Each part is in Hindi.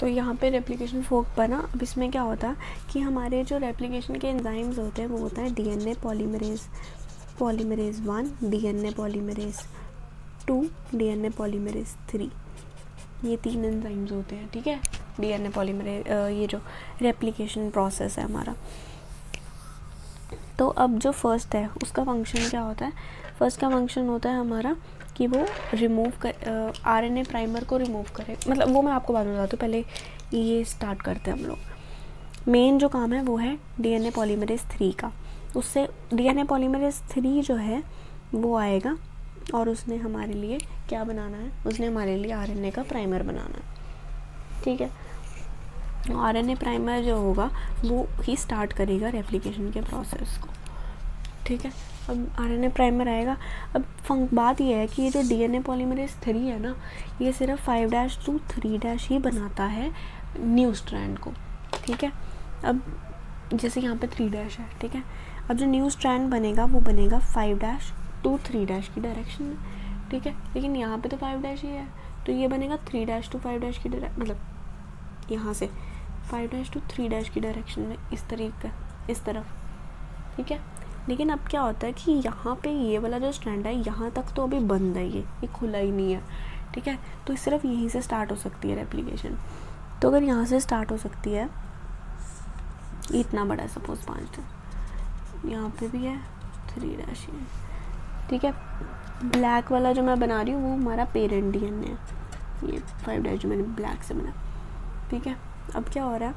तो यहाँ पे रेप्लिकेशन फोक पर ना अब इसमें क्या होता कि हमारे जो रेप्लिकेशन के एंजाइम्स होते हैं, वो होता है DNA polymerase polymerase one DNA polymerase two DNA polymerase three ये तीन एंजाइम्स होते हैं, ठीक है? डीएनए पॉलीमरेज ये जो रेप्लिकेशन प्रोसेस है हमारा। तो अब जो फ़र्स्ट है, उसका फ़ंक्शन क्या होता है? फ़र्स्ट का फ़ंक्शन होता है हमारा कि वो रिमूव कर आर एन ए प्राइमर को रिमूव करे। मतलब वो मैं आपको में बताती हूँ, पहले ये स्टार्ट करते हैं हम लोग। मेन जो काम है, वो है D N A polymerase three का। उससे D N A polymerase three जो है, वो आएगा और उसने हमारे लिए क्या बनाना है? उसने हमारे लिए आर एन ए का प्राइमर बनाना है। ठीक है? आर एन ए प्राइमर जो होगा, वो ही स्टार्ट करेगा रेप्लिकेशन के प्रोसेस को। ठीक है? अब आर एन ए प्राइमर आएगा। अब फंक, बात यह है कि ये जो D N A polymerase three है ना, ये सिर्फ़ five dash two three dash ही बनाता है न्यू स्ट्रैंड को। ठीक है? अब जैसे यहाँ पे थ्री डैश है, ठीक है? अब जो न्यू स्ट्रैंड बनेगा, वो बनेगा five dash two three dash की डायरेक्शन में। ठीक है? लेकिन यहाँ पे तो फाइव डैश ही है। तो ये बनेगा three dash two five dash की मतलब यहाँ से। Five dash two three dash की डायरेक्शन में इस तरीके, इस तरफ़। ठीक है? लेकिन अब क्या होता है कि यहाँ पे ये वाला जो स्टैंड है, यहाँ तक तो अभी बंद है ये ये खुला ही नहीं है। ठीक है? तो सिर्फ़ यहीं से स्टार्ट हो सकती है रेप्लीकेशन तो अगर यहाँ से स्टार्ट हो सकती है इतना बड़ा सपोज़ पाँच यहाँ पे भी है थ्री डैश ठीक है? ब्लैक वाला जो मैं बना रही हूँ, वो हमारा पेरेंट डी है। ये फाइव डैश जो मैंने ब्लैक से बना। ठीक है? अब क्या हो रहा है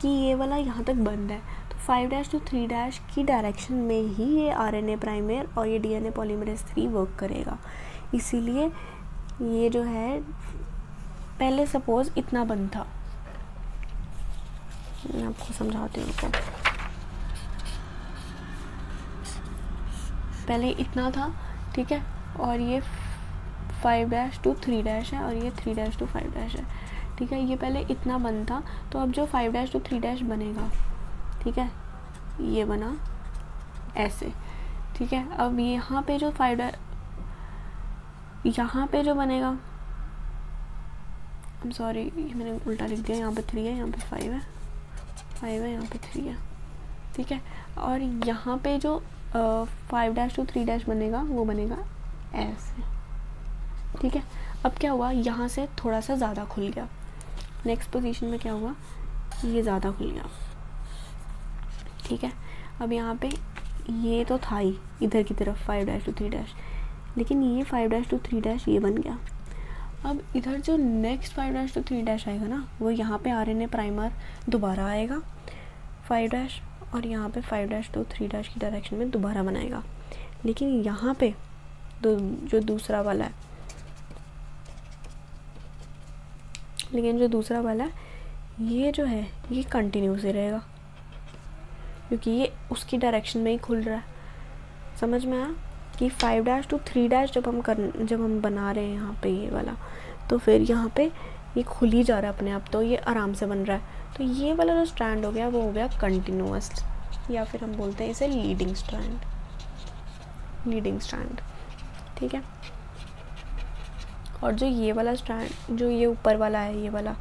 कि ये वाला यहाँ तक बंद है। तो five dash two three dash की डायरेक्शन में ही ये आर एन ए प्राइमर और ये D N A polymerase three work करेगा। इसीलिए ये जो है, पहले सपोज़ इतना बंद था। मैं आपको समझाती हूँ पहले इतना था, ठीक है? और ये five dash two three dash है और ये three dash two five dash है। ठीक है, ये पहले इतना बन था तो अब जो five dash two three dash बनेगा। ठीक है, ये बना, ऐसे। ठीक है, अब यहाँ पे जो फाइव डैश यहाँ पे जो बनेगा सॉरी मैंने उल्टा लिख दिया, यहाँ पे थ्री है, यहाँ पे फाइव है। फाइव है, यहाँ पे थ्री है। ठीक है, और यहाँ पे जो five dash two three dash बनेगा, वो बनेगा ऐसे। ठीक है, अब क्या हुआ, यहाँ से थोड़ा सा ज़्यादा खुल गया। नेक्स्ट पोजीशन में क्या हुआ? ये ज़्यादा खुल गया। ठीक है? अब यहाँ पे ये तो था ही, इधर की तरफ़ five dash two three dash लेकिन ये five dash two three dash ये बन गया। अब इधर जो next five dash two three dash आएगा ना, वो यहाँ पे आर ए प्राइमर दोबारा आएगा। फाइव डैश और यहाँ पे five dash two three dash की डायरेक्शन में दोबारा बनाएगा। लेकिन यहाँ पे दो, जो दूसरा वाला है लेकिन जो दूसरा वाला है, ये जो है, ये कंटिन्यूस ही रहेगा। क्योंकि ये उसकी डायरेक्शन में ही खुल रहा है। समझ में आया? कि five dash two three dash जब हम कर, जब हम बना रहे हैं यहाँ पे ये वाला तो फिर यहाँ पे ये खुल ही जा रहा है अपने आप तो ये आराम से बन रहा है। तो ये वाला जो स्ट्रैंड हो गया, वो हो गया कंटिन्यूस या फिर हम बोलते हैं इसे लीडिंग स्ट्रैंड लीडिंग स्ट्रैंड ठीक है? और जो ये वाला स्टैंड जो ये ऊपर वाला है, ये वाला,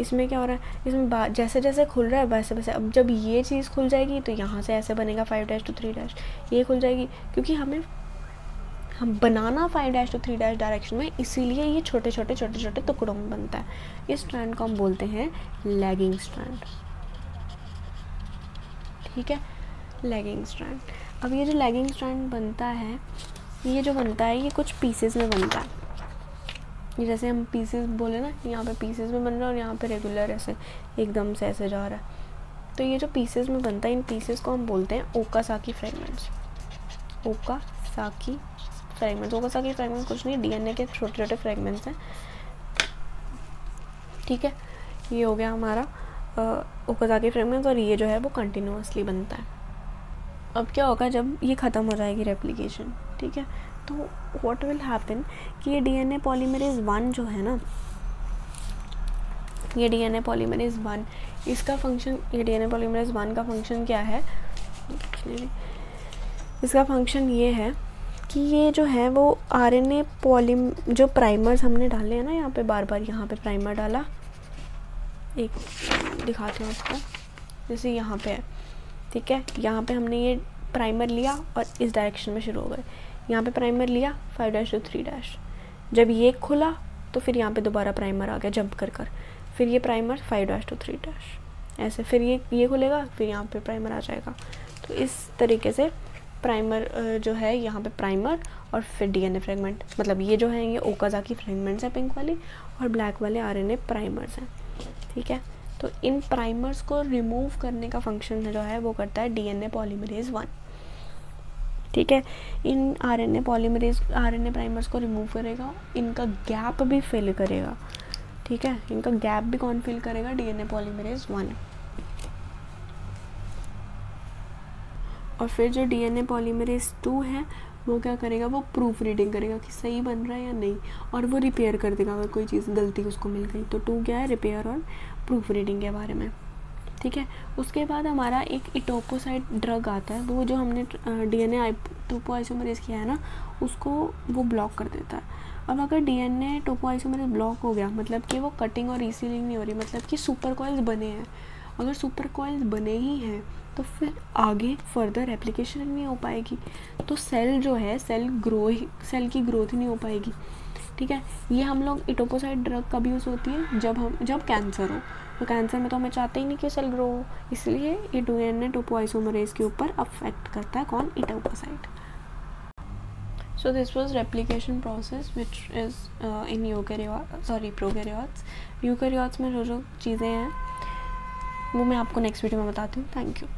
इसमें क्या हो रहा है? इसमें जैसे जैसे खुल रहा है, वैसे वैसे। अब जब ये चीज़ खुल जाएगी तो यहाँ से ऐसे बनेगा five dash two three dash ये खुल जाएगी, क्योंकि हमें, हम बनाना five dash two three dash direction में, इसीलिए ये छोटे छोटे छोटे छोटे टुकड़ों में बनता है। इस स्ट्रैंड को हम बोलते हैं लैगिंग स्ट्रैंड ठीक है? लैगिंग स्ट्रैंड अब ये जो लैगिंग स्ट्रैंड बनता है, ये जो बनता है, ये कुछ पीसेस में बनता है। जैसे हम पीसेस बोले ना यहाँ पे पीसेस में बन रहा है और यहाँ पे रेगुलर ऐसे एकदम से ऐसे जा रहा है। तो ये जो पीसेस में बनता है, इन पीसेस को हम बोलते हैं ओका साकी फ्रेगमेंट्स ओका साकी फ्रेगमेंट्स ओका साकी फ्रेगमेंट्स कुछ नहीं डीएनए के छोटे छोटे फ्रेगमेंट्स हैं। ठीक है, ये हो गया हमारा ओका साकी फ्रेगमेंट्स और ये जो है वो कंटिन्यूसली बनता है। अब क्या होगा जब ये ख़त्म हो जाएगी रेप्लीकेशन ठीक है तो व्हाट विल हैपन कि ये डीएनए पॉलीमरेज वन जो है ना, ये डीएनए पॉलीमरेज वन इसका फ़ंक्शन ये डीएनए पॉलीमरेज वन का फ़ंक्शन क्या है? इसका फ़ंक्शन ये है कि ये जो है वो आरएनए पॉलीम जो प्राइमर्स हमने डाले हैं ना यहाँ पे बार बार यहाँ पे प्राइमर डाला। एक दिखाती हूँ आपको, जैसे यहाँ पे है, ठीक है? यहाँ पे हमने ये प्राइमर लिया और इस डायरेक्शन में शुरू हो गए। यहाँ पे प्राइमर लिया five dash two three dash जब ये खुला तो फिर यहाँ पे दोबारा प्राइमर आ गया जंप कर कर. फिर ये primer five dash two three dash ऐसे फिर ये ये खुलेगा, फिर यहाँ पे प्राइमर आ जाएगा. तो इस तरीके से प्राइमर जो है यहाँ पे प्राइमर और फिर डीएनए फ्रेगमेंट मतलब ये जो है, ये ओकाजाकी फ्रेगमेंट्स हैं पिंक वाली और ब्लैक वाले आरएनए प्राइमर्स हैं. ठीक है? तो इन प्राइमर्स को रिमूव करने का फ़ंक्शन जो है, वो करता है डीएनए पॉलीमरेज वन ठीक है? इन R N RNA polymerase RNA primers को रिमूव करेगा, इनका गैप भी फिल करेगा। ठीक है? इनका गैप भी कौन फिल करेगा? डीएनए पॉलीमरेज वन और फिर जो डीएनए पॉलीमरेज टू है, वो क्या करेगा? वो प्रूफ रीडिंग करेगा कि सही बन रहा है या नहीं। और वो रिपेयर कर देगा, अगर कोई चीज़ गलती उसको मिल गई। तो टू क्या है? रिपेयर और प्रूफ रीडिंग के बारे में। ठीक है? उसके बाद हमारा एक इटोपोसाइड ड्रग आता है, वो जो हमने डी एन ए किया है ना, उसको वो ब्लॉक कर देता है। अब अगर D N A topoisomerase block हो गया मतलब कि वो कटिंग और रीसीलिंग नहीं हो रही मतलब कि सुपर कॉइल्स बने हैं। अगर सुपर कॉइल्स बने ही हैं तो फिर आगे फर्दर एप्लीकेशन नहीं हो पाएगी। तो सेल जो है सेल ग्रो सेल की ग्रोथ नहीं हो पाएगी। ठीक है? ये हम लोग इटोपोसाइड ड्रग कब यूज़ होती है जब हम जब कैंसर हो। तो कैंसर में तो हमें चाहते ही नहीं कि सेल ग्रो हो। इसलिए ये डू एन ए टोपोआइसोमरेज के ऊपर अफेक्ट करता है कौन? Etoposide so this was replication process which is uh, in eukaryotes sorry prokaryotes. में जो जो चीज़ें हैं वो मैं आपको नेक्स्ट वीडियो में बताती हूँ। Thank you